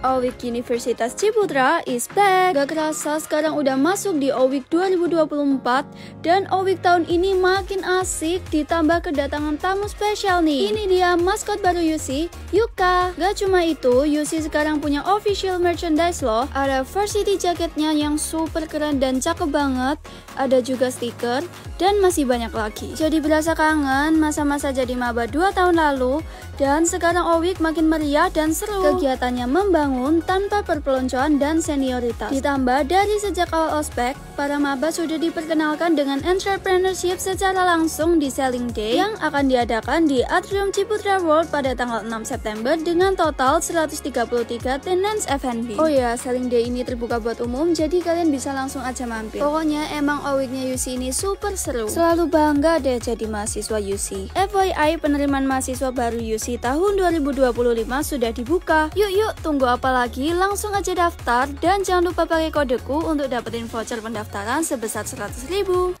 Owik Universitas Ciputra is back. Gak kerasa sekarang udah masuk di Owik 2024 dan Owik tahun ini makin asik ditambah kedatangan tamu spesial nih. Ini dia maskot baru Yusi, Yuka. Gak cuma itu, Yusi sekarang punya official merchandise loh. Ada varsity jaketnya yang super keren dan cakep banget. Ada juga stiker dan masih banyak lagi. Jadi berasa kangen masa-masa jadi maba 2 tahun lalu dan sekarang Owik makin meriah dan seru. Kegiatannya membangun dibangun tanpa perpeloncoan dan senioritas. Ditambah dari sejak awal ospek, para maba sudah diperkenalkan dengan entrepreneurship secara langsung di Selling Day yang akan diadakan di Atrium Ciputra World pada tanggal 6 September dengan total 133 attendance F&B. Oh ya, Selling Day ini terbuka buat umum, jadi kalian bisa langsung aja mampir. Pokoknya emang awiknya UC ini super seru. Selalu bangga deh jadi mahasiswa UC. FYI, penerimaan mahasiswa baru UC tahun 2025 sudah dibuka. Yuk yuk, tunggu apa Apalagi langsung aja daftar dan jangan lupa pakai kodeku untuk dapetin voucher pendaftaran sebesar 100 ribu.